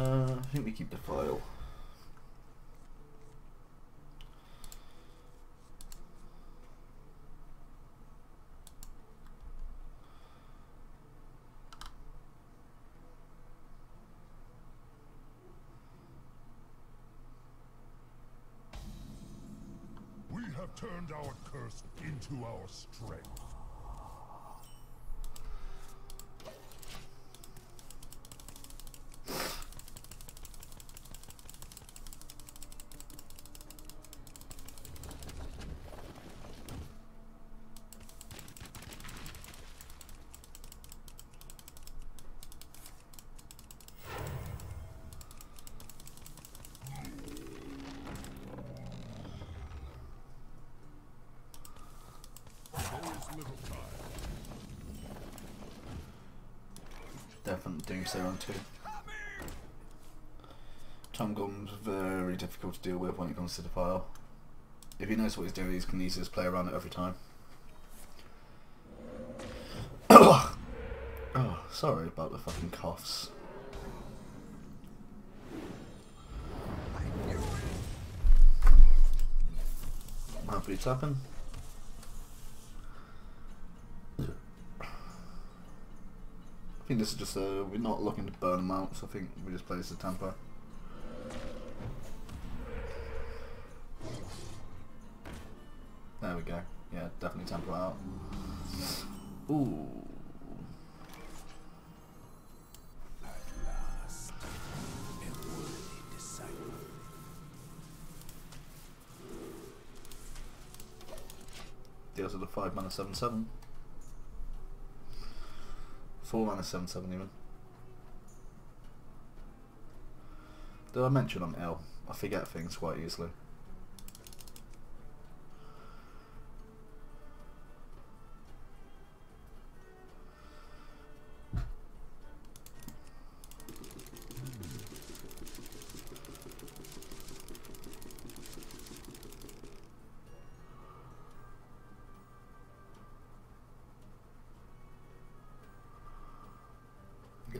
Uh, I think we keep Defile. We have turned our curse into our strength. There is little time. Definitely Doomsayer on two. Tom Gum's very difficult to deal with when it comes to Defile. If he knows what he's doing, he can easily just play around it every time. oh, sorry about the fucking coughs. Happy it's happened. I think this is just a, we're not looking to burn them out, so I think we just play this as a tempo. There we go. Yeah, definitely tempo out. Ooh. Deals with a 5 mana 7 7. 4 mana 7 7 even. Did I mention I'm ill? I forget things quite easily.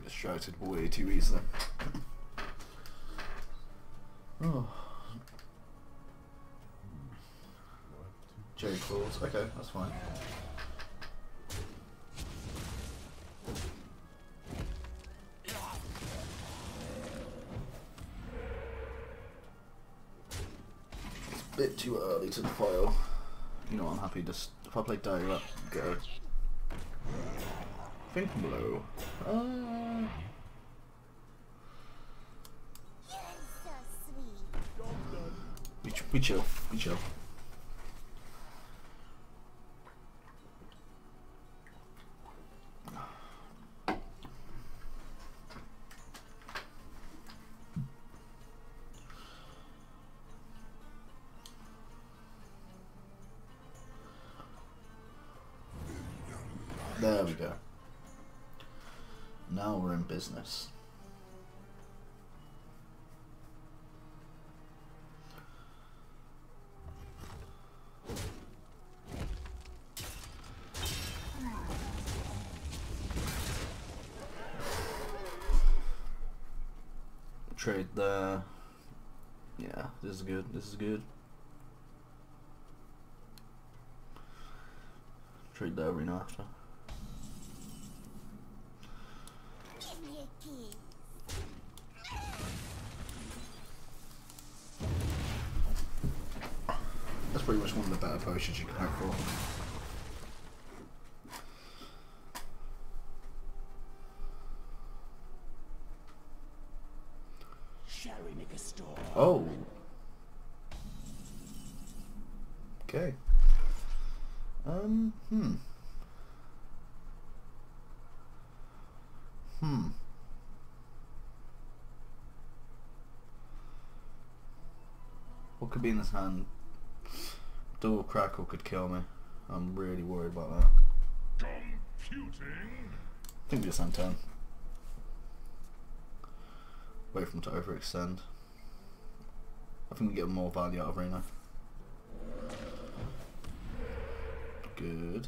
Distracted way too easily. oh. Jade Claws. Okay, that's fine. It's a bit too early to Defile. You know, I'm happy just if I play direct, go. Think blow. Uh, we, ch- we chill. We chill. There we go. Now we're in business. Trade there. Yeah, this is good. This is good. Trade the arena after. That's pretty much one of the better potions you can hope for. Shall we make a store? Oh. Okay. Um. Hmm. Hmm. Could be in this hand? Double crackle could kill me. I'm really worried about that. Computing. I think we just end turn. Wait for him to overextend. I think we get more value out of Reno. Good.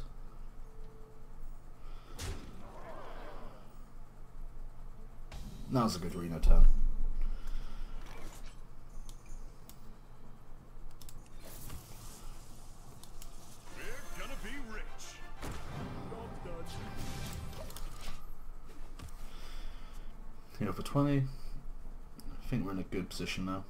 Now's a good Reno turn. For 20. I think we're in a good position now.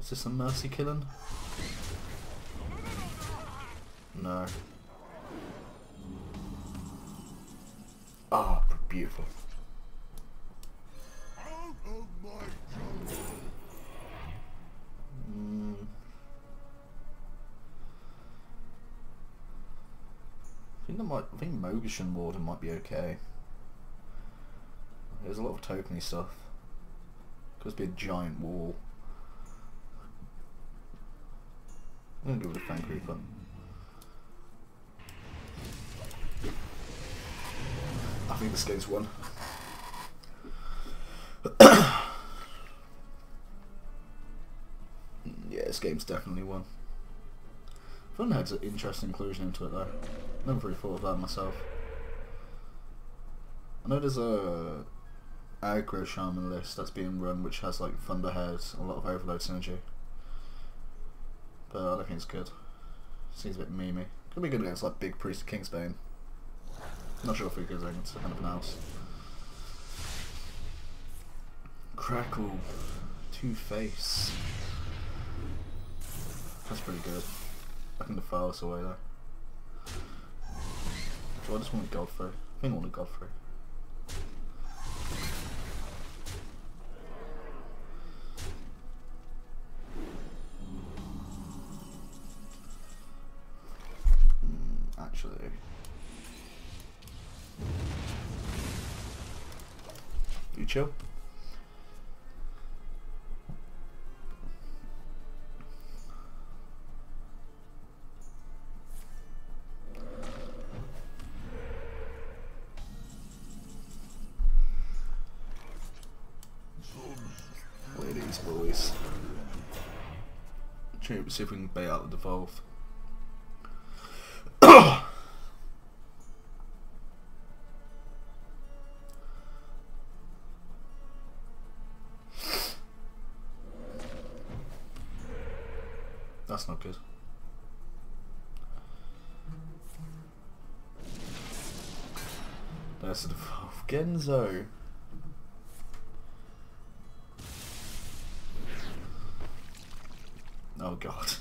Is this a mercy killing? Ah, beautiful. Out of my jungle. Mm. I think that might. I think Warden might be okay. There's a lot of tokeny stuff. Could be a giant wall. I'm gonna go with the Fang Creeper. Think this game's won. yeah, this game's definitely won. Thunderhead's an interesting inclusion into it though. Never really thought of that myself. I know there's a aggro shaman list that's being run which has like Thunderhead, a lot of overload synergy. But I don't think it's good. Seems a bit memey. Could be good against like Big Priest of Kingsbane. Not sure if we could against anything else. Crackle. Two Face. That's pretty good. I can defile this away though. Do I just want a Godfrey? I think I want a Godfrey. Chill? Ladies, boys. Try to see if we can bait out the devolve. That's not good. There's the devolve. Genzo. Oh god.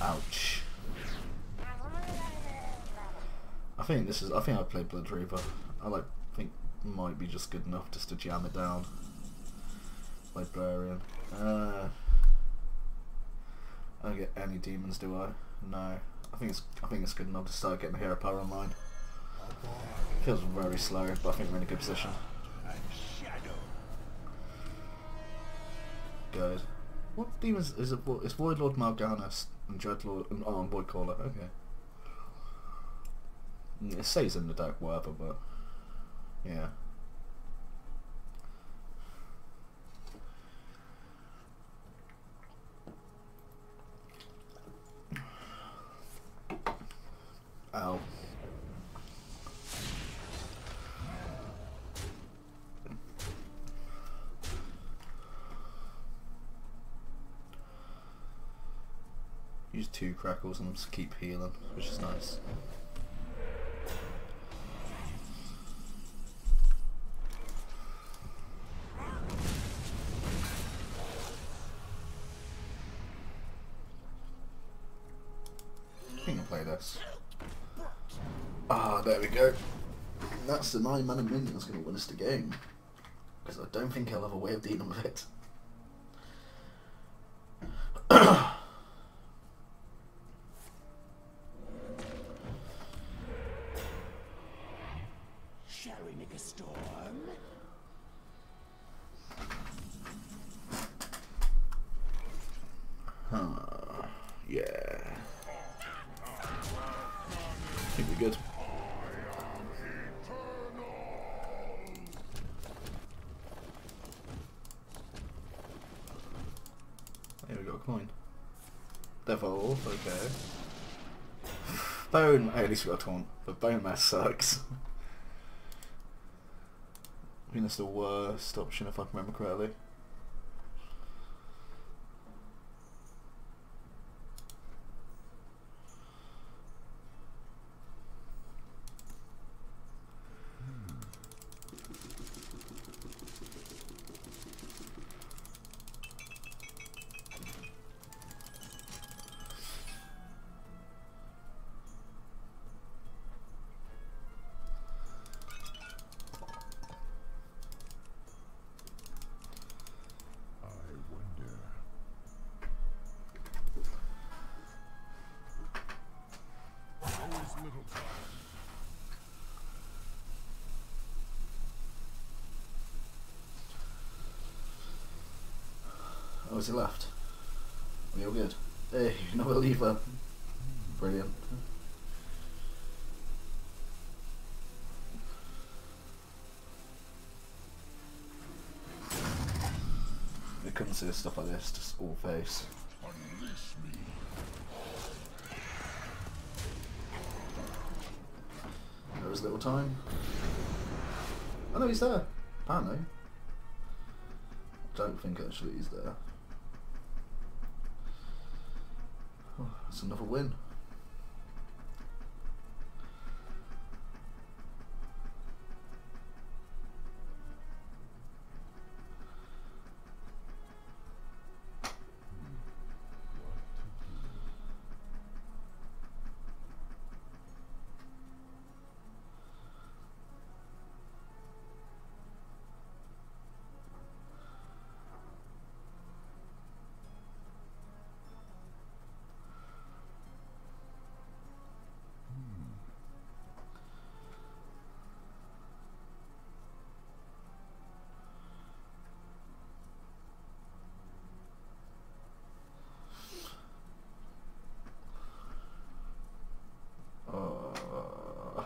Ouch. I think this is. I think I play Blood. I like think might be just good enough just to jam it down. Librarian. Uh, I don't get any demons, do I? No. I think it's. I think it's good enough to start getting the hero power online. Feels very slow, but I think we're in a good position. Good. What demons is it? It's Void Lord Mal'Ganis and Dreadlord and oh, and Void Caller. Okay. Mm, It says in the dark whatever, but yeah. Use two crackles and just keep healing, which is nice. I I'll play this. Ah, there we go. That's the nine mana minion that's going to win us the game. Because I don't think I'll have a way of dealing with it. Think we're good. Here we got a coin. Devolve, okay. Bone, at least we got a taunt, but bone mass sucks. I think that's the worst option if I remember correctly. Oh, he left? Are you good? Hey, a lever. Brilliant. It comes to stuff like this, just all face. There was little time. Oh, I know he's there. Apparently. Don't think actually he's there. That's another win.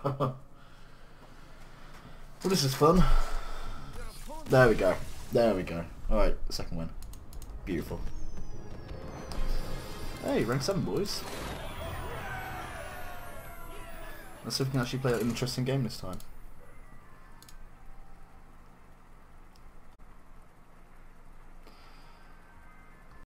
well, this is fun. There we go. There we go. Alright, second win. Beautiful. Hey, rank 7, boys. Let's see if we can actually play an interesting game this time.